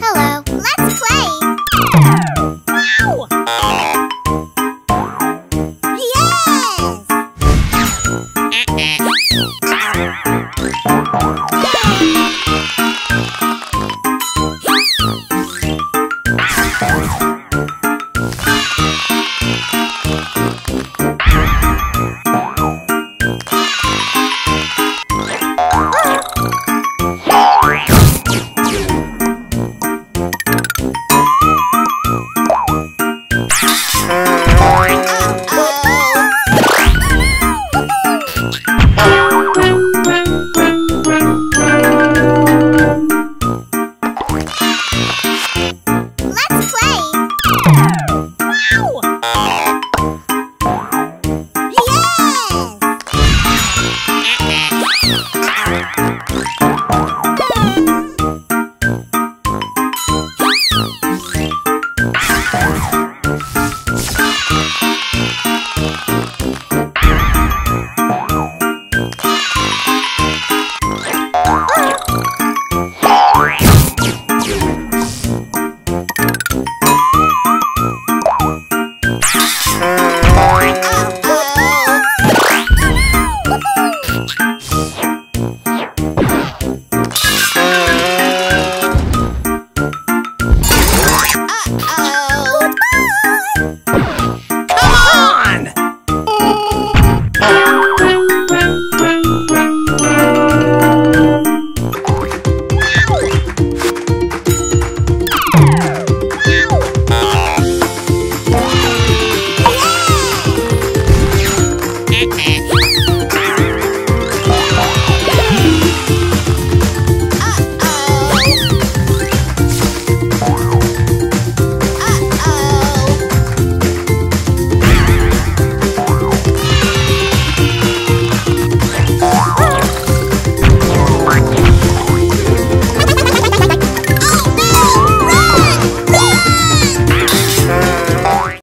Hello, let's play! Wow! Yes! Yes! Ha